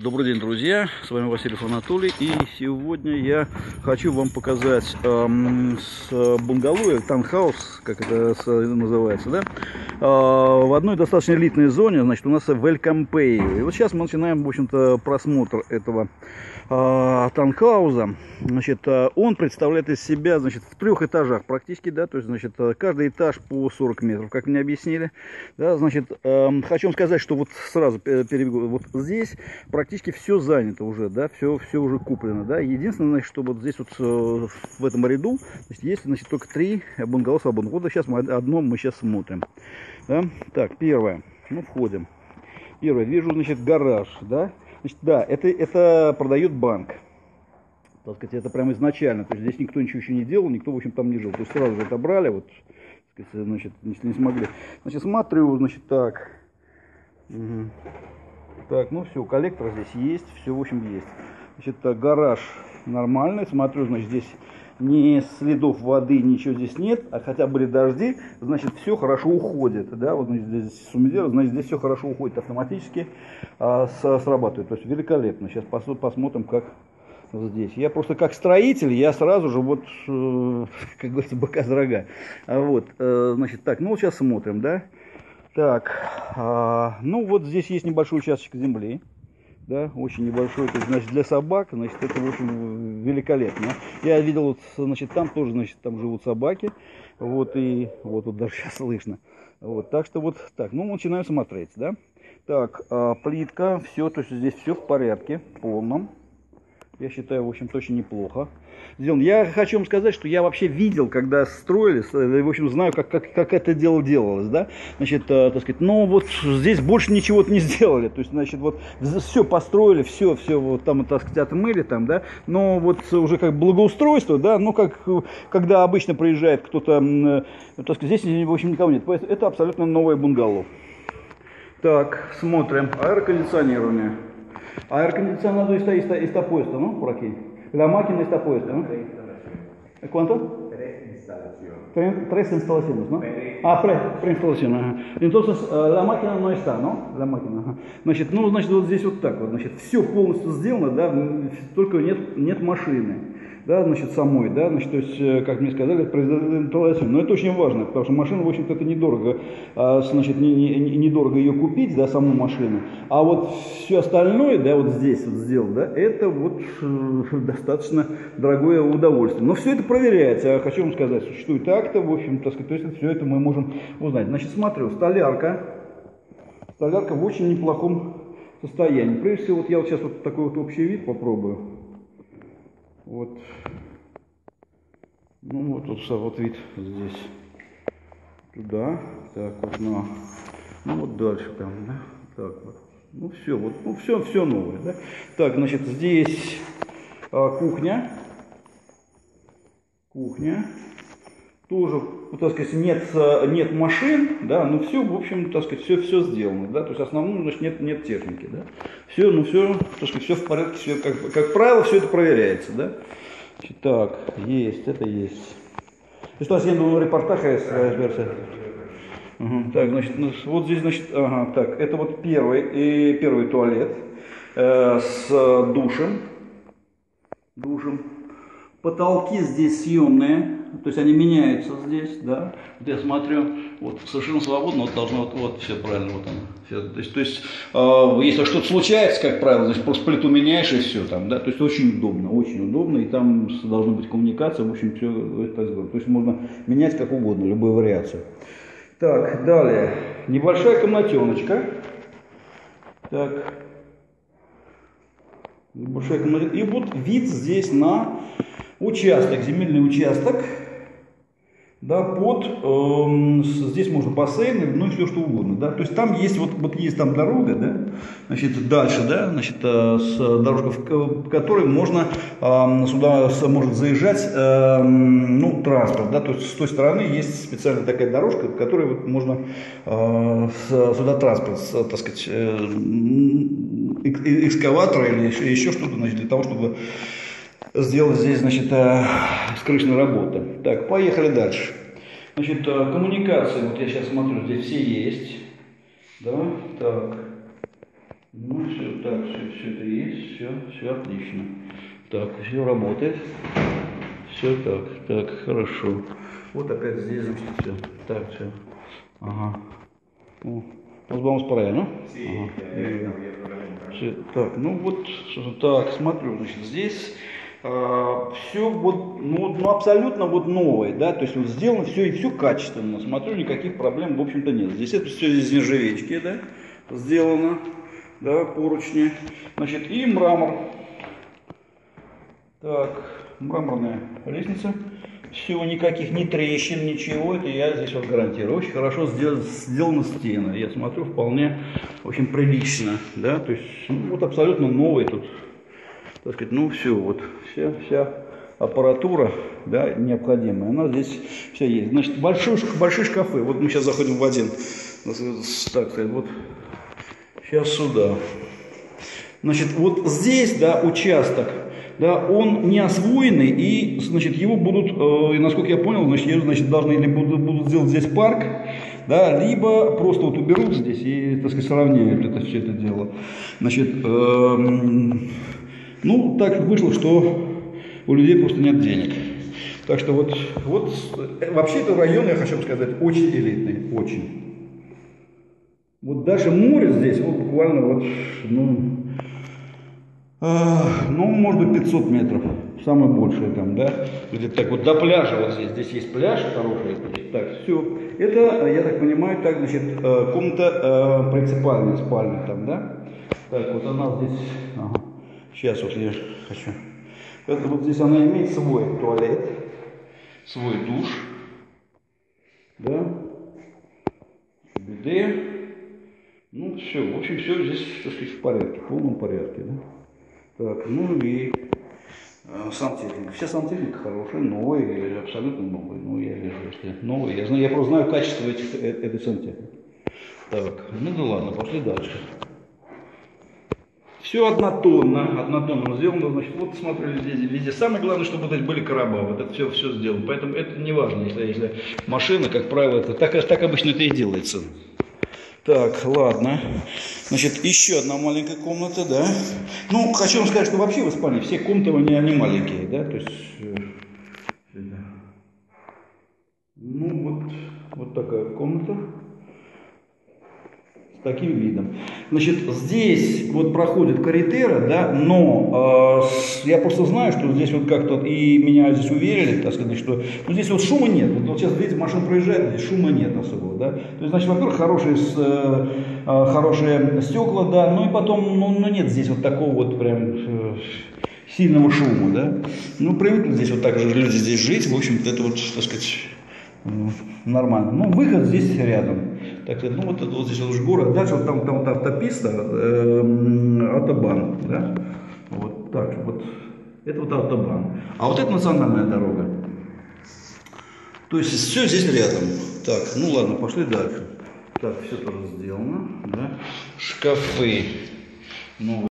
Добрый день, друзья! С вами Василий Анатолий. И сегодня я хочу вам показать эм, с бунгало, таунхаус, как это называется, да? Э, в одной достаточно элитной зоне, значит, у нас Welcome Pay. И вот сейчас мы начинаем, в общем-то, просмотр этого э, таунхауза. Значит, э, он представляет из себя, значит, в трех этажах практически, да, то есть, значит, каждый этаж по 40 метров, как мне объяснили. Да, значит, хочу вам сказать, что вот сразу перебегу, вот здесь практически все занято уже, да, все, все уже куплено, да. Единственное, значит, что вот здесь вот э, в этом ряду, значит, есть, значит, только три бунгало свободных. Вот сейчас мы одно мы сейчас смотрим. Да? Так, первое, ну, входим. Первое, вижу, значит, гараж, да. Значит, да, это, это продает банк. Так сказать, это прямо изначально. То есть здесь никто ничего еще не делал, никто, в общем, там не жил. То есть сразу же отобрали, вот, сказать, значит, если не смогли. Значит, смотрю, значит, так. Угу. Так, ну все, коллектор здесь есть, все, в общем, есть. Значит, так, гараж нормальный. Смотрю, значит, здесь ни следов воды, ничего здесь нет, а хотя были дожди, значит, все хорошо уходит, да, вот значит, здесь суммидер, значит, здесь все хорошо уходит автоматически, а, срабатывает, то есть великолепно. Сейчас пос, посмотрим, как здесь. Я просто как строитель, я сразу же вот, э, как говорится, быка с рога. А вот, э, значит, так, ну вот сейчас смотрим, да. Так, э, ну вот здесь есть небольшой участок земли да, очень небольшой, то есть, значит, для собак, значит, это, в общем, великолепно. Я видел, вот, значит, там тоже, значит, там живут собаки, вот, и вот тут даже сейчас слышно. Вот, так что вот так, ну, начинаем смотреть, да. Так, а, плитка, все, то есть здесь все в порядке, полном. Я считаю, в общем, очень неплохо сделан. Я хочу вам сказать, что я вообще видел, когда строили, э, в общем, знаю, как, как, как это дело делалось, да, значит, э, так сказать, но вот здесь больше ничего не сделали, то есть, значит, вот все построили, все, все вот там, так сказать, отмыли там, да, но вот уже как благоустройство, да, ну, как, когда обычно приезжает кто-то, э, так сказать, здесь, в общем, никого нет, это абсолютно новое бунгало. Так, смотрим, аэрокондиционирование. Aercondicionado está, está, está puesto, ¿no? Por aquí. La máquina está puesta, ¿no? ¿Cuánto? Tres. Tres instalaciones, ¿no? А, прeinstalación, ага. Entonces, la máquina no está, ¿no? La máquina, ага. Значит, ну, значит, вот здесь вот так вот, значит, все полностью сделано, да, только нет, нет машины да, значит, самой, да, значит, то есть, э, как мне сказали, производительность, но это очень важно, потому что машина, в общем-то, это недорого, а, значит, не, не, недорого ее купить, да, саму машину, а вот все остальное, да, вот здесь вот сделал, да, это вот э, достаточно дорогое удовольствие. Но все это проверяется, хочу вам сказать, существует акты, в общем, так то есть все это мы можем узнать. Значит, смотрю, столярка, столярка в очень неплохом состоянии. Прежде всего, вот я вот сейчас вот такой вот общий вид попробую. Вот. Ну вот тут вот вид здесь. Туда. Так вот на. Ну вот дальше там, да. Так вот. Ну все, вот, ну все, все новое, да. Так, значит, здесь а, кухня. Кухня тоже, ну, так сказать, нет, э, нет машин, да, но все, в общем, так сказать, все, все сделано, да, то есть основном, значит, нет, нет техники, да. Все, ну все, так сказать, все в порядке, все, как, как правило, все это проверяется, да. Так, есть, это есть. Esto haciendo un reportaje es версия. Угу. Так, значит, ну, вот здесь, значит, ага, так, это вот первый, и первый туалет э, с душем, душем. Потолки здесь съемные, то есть они меняются здесь, да. Вот я смотрю, вот совершенно свободно, вот должно, вот, вот все правильно, вот оно. Все. То есть, то есть э, если что-то случается, как правило, значит, просто плиту меняешь и все там, да. То есть очень удобно, очень удобно, и там должна быть коммуникация, в общем, все это сделано. То есть можно менять как угодно, любую вариацию. Так, далее. Небольшая комнатеночка. Так. Небольшая комнатеночка. И вот вид здесь на участок, земельный участок, да, под, э, здесь можно бассейн, ну и все что угодно, да, то есть там есть, вот, вот есть там дорога, да, значит, дальше, да, значит, э, с дорожка, в которой можно, э, сюда может заезжать, э, ну, транспорт, да, то есть с той стороны есть специальная такая дорожка, которой вот можно э, сюда транспорт, так сказать, э, экскаватор или еще, еще что-то, значит, для того, чтобы сделать здесь, значит, э, скрышные работы. Так, поехали дальше. Значит, э, коммуникации, вот я сейчас смотрю, здесь все есть. Да, так. Ну все, так, все, все это есть, все, все отлично. Так, все работает. Все так, так, хорошо. Вот опять здесь, значит, все. Так, все. Ага. О, Nos vamos para allá, ¿no? Sí, Ага. Все, Так, ну вот, так, смотрю, значит, здесь все вот, ну, ну, абсолютно вот новое, да, то есть вот сделано все и все качественно, смотрю, никаких проблем, в общем-то, нет. Здесь это все из нержавечки, да, сделано, да, поручни, значит, и мрамор. Так, мраморная лестница. Всего никаких ни трещин, ничего. Это я здесь вот гарантирую. Очень хорошо сдел- сделана стена. Я смотрю, вполне, общем, прилично. Да? То есть, ну, вот абсолютно новый тут. Так сказать, ну все, вот вся, вся аппаратура, да, необходимая. Она здесь вся есть. Значит, большой, большие шкафы. Вот мы сейчас заходим в один. Так сказать, вот сейчас сюда. Значит, вот здесь, да, участок, да, он не освоенный, и, значит, его будут, э, насколько я понял, значит, ее, значит, должны или будут, будут сделать здесь парк, да, либо просто вот уберут здесь и, так сказать, сравняют это все это дело. Значит, эм, ну, так вышло, что у людей просто нет денег. Так что вот, вот э, вообще это район, я хочу сказать, очень элитный, очень. Вот даже море здесь, вот буквально вот, ну, а, ну, может быть, 500 метров, самое большее там, да, где-то так вот до пляжа вот здесь, здесь есть пляж хороший, так, все. Это, я так понимаю, так, значит, э, комната э, принципальная, спальня там, да, так, вот она здесь, ага. Сейчас вот я хочу, это вот здесь она имеет свой туалет, свой душ, да, биде, ну, все, в общем, все здесь, так сказать, в порядке, в полном порядке, да. Так, ну и э, сантехника. Все сантехника хорошая, новая, абсолютно новая. Ну, я вижу, если новая. Я, знаю, я просто знаю качество этих, э- этой сантехники. Так, ну да ладно, пошли дальше. Все однотонно, однотонно сделано, значит, вот смотрели здесь везде. Самое главное, чтобы эти были короба, вот это все, все сделано. Поэтому это не важно, если, если машина, как правило, это так, так обычно это и делается. Так, ладно. Значит, еще одна маленькая комната, да. Ну, хочу вам сказать, что вообще в Испании все комнаты, они, они маленькие, да, то есть... э. Ну, вот, вот такая комната таким видом. Значит, здесь вот проходит каретера, да, но э, я просто знаю, что здесь вот как-то, и меня здесь уверили, так сказать, что ну, здесь вот шума нет. Вот, вот сейчас, видите, машина проезжает, здесь шума нет особого, да. То есть, значит, во-первых, хорошие, э, э, хорошие стекла, да, ну и потом, ну, ну, нет здесь вот такого вот прям э, сильного шума, да. Ну, привыкли здесь вот так же люди здесь жить, в общем-то, это вот, так сказать, М, Нормально. Ну, выход здесь рядом. Так ну вот это вот здесь вот город. Дальше вот там, там вот автописта, эм, автобан, да? Вот так вот. Это вот автобан. А вот это национальная дорога. То есть все здесь рядом. Так, ну ладно, пошли дальше. Так, все тоже сделано, да? Шкафы. Ну,